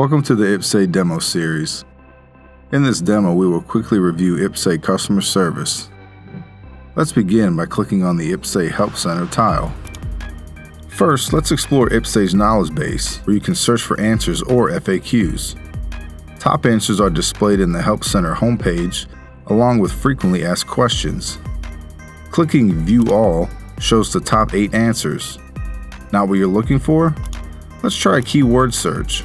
Welcome to the IPPS-A demo series. In this demo, we will quickly review IPPS-A customer service. Let's begin by clicking on the IPPS-A Help Center tile. First, let's explore IPPS-A's knowledge base, where you can search for answers or FAQs. Top answers are displayed in the Help Center homepage, along with frequently asked questions. Clicking View All shows the top 8 answers. Not what you're looking for? Let's try a keyword search.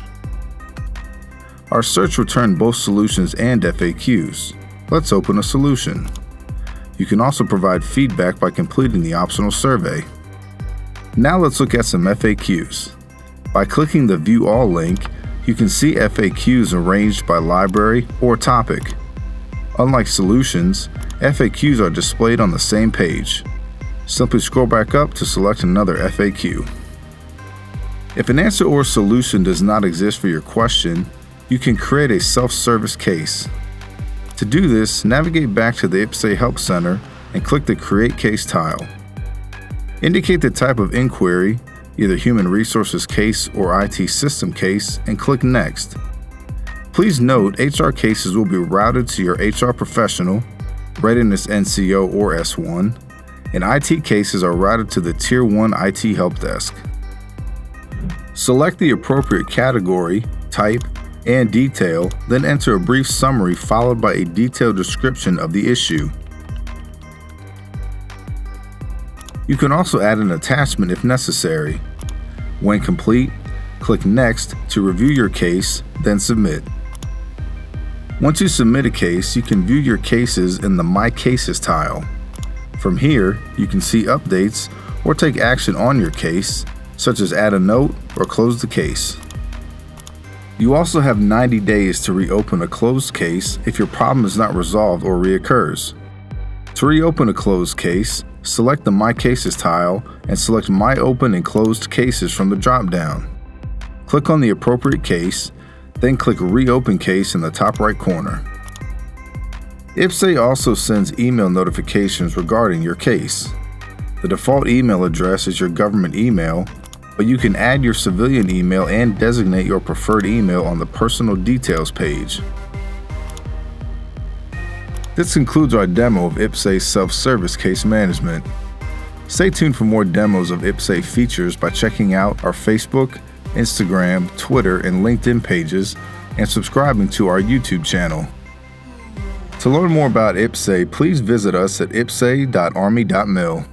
Our search returned both solutions and FAQs. Let's open a solution. You can also provide feedback by completing the optional survey. Now let's look at some FAQs. By clicking the View All link, you can see FAQs arranged by library or topic. Unlike solutions, FAQs are displayed on the same page. Simply scroll back up to select another FAQ. If an answer or solution does not exist for your question, you can create a self-service case. To do this, navigate back to the IPPS-A Help Center and click the Create Case tile. Indicate the type of inquiry, either Human Resources case or IT System case, and click Next. Please note HR cases will be routed to your HR professional, Readiness NCO or S1, and IT cases are routed to the Tier 1 IT Help Desk. Select the appropriate category, type, and detail, then enter a brief summary followed by a detailed description of the issue. You can also add an attachment if necessary. When complete, click Next to review your case, then submit. Once you submit a case, you can view your cases in the My Cases tile. From here, you can see updates or take action on your case, such as add a note or close the case. You also have 90 days to reopen a closed case if your problem is not resolved or reoccurs. To reopen a closed case, select the My Cases tile and select My Open and Closed Cases from the drop-down. Click on the appropriate case, then click Reopen Case in the top right corner. IPPS-A also sends email notifications regarding your case. The default email address is your government email but you can add your civilian email and designate your preferred email on the personal details page. This concludes our demo of IPPS-A self-service case management. Stay tuned for more demos of IPPS-A features by checking out our Facebook, Instagram, Twitter, and LinkedIn pages and subscribing to our YouTube channel. To learn more about IPPS-A, please visit us at ipps-a.army.mil.